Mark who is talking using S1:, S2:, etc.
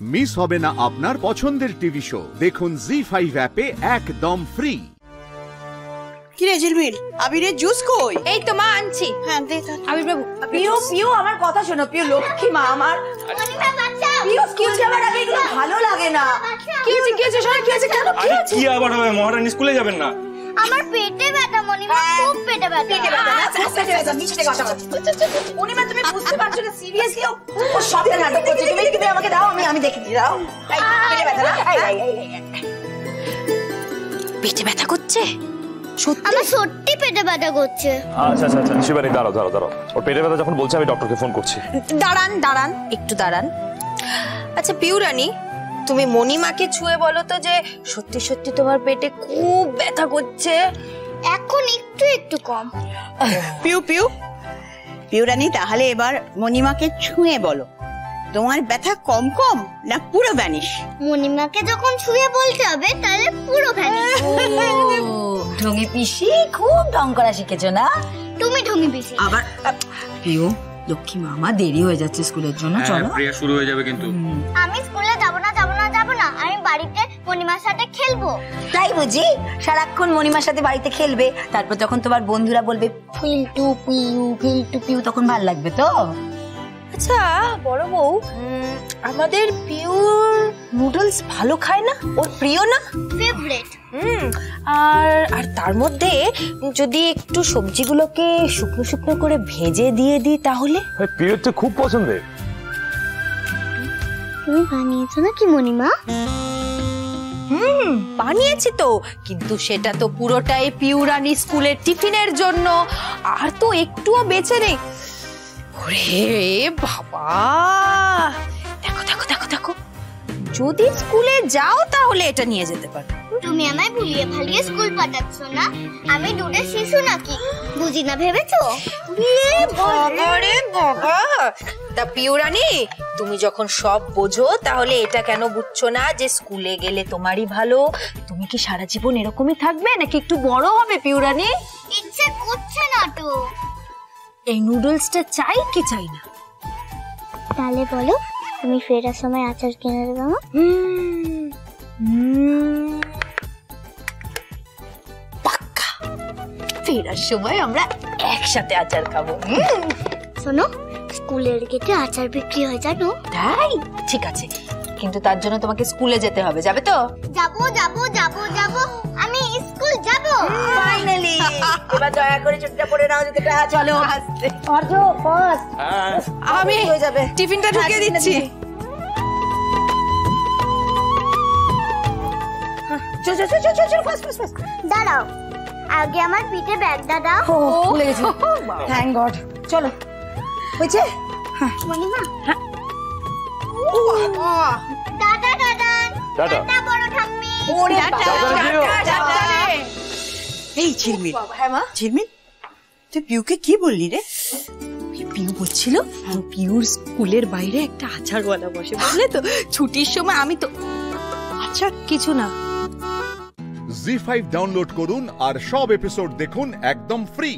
S1: Miss হবে না আপনার পছন্দের টিভি শো। দেখুন জি ফাইভ অ্যাপে একদম ফ্রি
S2: কি রে ঝিলমিল আবিরের জুস কই?
S3: এই তো মা আনছি।
S2: হ্যাঁ দে।
S3: আবির বাবু
S4: পিউ পিউ আমার কথা শোনো পিউ লক্ষ্মী মা আমার। পিউ স্কুল যাওয়ার আগে এগুলো ভালো লাগে না।
S3: কি হয়েছে কি হয়েছে শোনা কি হয়েছে? কেন
S5: কি আবার হবে? মহারানী স্কুলে যাবেন না?
S6: আমার পেটে ব্যথা মনিমা খুব পেটে ব্যথা।
S4: পেটে ব্যথা না খুব পেটে ব্যথা মিষ্টি কথা উনিমা তুমি বুঝতে পারছ না সিরিয়াসলি ও সবটা নাটক করছে। তুমি তুমি আমাকে দাও আমি আমি দেখে দিই দাও পেটে ব্যথা না।
S3: পেটে ব্যথা করছে?
S6: আমার সত্যি পেটে ব্যথা করছে।
S7: আচ্ছা আচ্ছা আচ্ছা শিবানী দাঁড়াও দাঁড়াও দাঁড়াও। ওর পেটের ব্যথা যখন বলছে আমি ডক্টরকে ফোন করছি।
S3: দাঁড়ান দাঁড়ান একটু দাঁড়ান। আচ্ছা পিউরানি তুমি মণিমাকে ছুঁয়ে বলো তো যে সত্যি সত্যি তোমার পেটে খুব ব্যথা করছে।
S6: এখন একটু একটু কম।
S2: পিউ পিউ। পিউরানি তাহলে এবার মণিমাকে ছুঁয়ে বলো। তোমার ব্যথা কম কম না পুরো ভ্যানিশ
S6: মনিমাকে যখন ছুঁয়ে বলতে হবে তাহলে পুরো ভ্যানিশ
S4: ঢঙ্গি পিসি খুব ঢং করা শিখেছো না?
S6: তুমি ঢুঙি বেশি
S4: আবার পিউ লক্ষ্মী মামা দেরি হয়ে যাচ্ছে স্কুলের জন্য চলো।
S5: প্রিয়া শুরু হয়ে যাবে কিন্তু।
S6: আমি স্কুলে যাব বাড়িতে মনিমার সাথে খেলব।
S4: তাই বুঝি? সারাক্ষণ মণিমার সাথে বাড়িতে খেলবে তারপর যখন তোমার বন্ধুরা বলবে ফিল টু পিউ ফিল টু পিউ তখন ভালো লাগবে তো?
S3: আচ্ছা বড় বউ আমাদের পিওর নুডলস ভালো খায় না? ওর প্রিয় না?
S6: ফেভারিট
S3: হুম আর আর তার মধ্যে যদি একটু সবজিগুলোকে শুকনো শুকনো করে ভেজে দিয়ে দিই তাহলে?
S7: পিরিয়ড তো খুব পছন্দের।
S6: তুমি বানিয়েছো নাকি মনিমা
S3: হুম বানিয়েছি তো। কিন্তু সেটা তো পুরোটাই পিউরানি স্কুলের টিফিনের জন্য। আর তো একটুও বেঁচে নেই। ওরে বাবা! দেখো দেখো দেখো দেখো। যদি স্কুলে যাও তাহলে এটা নিয়ে যেতে পারো।
S6: তুমি আমায় ভুলিয়ে ভালিয়ে স্কুল পাঠাচ্ছ না? আমি দুধের শিশু নাকি? বুঝি না ভেবেছো?
S3: বাবা রে বাবা তা পিউরানি তুমি যখন সব বোঝো তাহলে এটা কেন বুঝছ না যে স্কুলে গেলে তোমারই ভালো? তুমি কি সারা জীবন এরকমই থাকবে? নাকি একটু বড় হবে পিউরানি?
S6: ইচ্ছে করছে না তো।
S3: এই নুডলসটা চাই কি চাই না?
S6: তাহলে বলো তুমি ফেরার সময় আচার কিনে দেবে আমার
S3: হুম, পাক্কা। ফেরার সময় আমরা একসাথে আচার খাব।
S6: শোনো স্কুলের গেটে আচার বিক্রি হয় জানো?
S3: তাই? ঠিক আছে। কিন্তু তার জন্য তোমাকে স্কুলে যেতে হবে যাবে তো?
S6: যাব যাব যাব যাব। আমি স্কুল যাব।
S4: ফাইনালি এবার দয়া করে ছুটিটা পড়ে নাও যেতে চলো আসতে। অর্জ ফার্স্ট
S3: আমি
S4: হয়ে যাবে।
S3: টিফিনটা ঢুকিয়ে দিচ্ছি।
S4: চল চল চল চল চল চল ফাস্ট ফাস্ট ফাস্ট
S6: দাঁড়াও। আগে আমার পিঠে ব্যাগটা দাও
S4: ও ভুলে গেছি। থ্যাংক গড চলো। হয়েছে?
S6: মনিমা দাদা দাদা দাদা। বড় ঠাম্মি।
S4: ওরে
S2: এই ঝিলমিল।
S4: হ্যাঁ
S2: ঝিলমিল তুই পিউকে কি বললি রে?
S8: পিউ বলছিল? পিউর স্কুলের বাইরে একটা আচারওয়ালা বসে। বুঝলে তো ছুটির সময় আমি তো আচ্ছা কিছু না।
S1: জি ফাইভ ডাউনলোড করুন আর সব এপিসোড দেখুন একদম ফ্রি।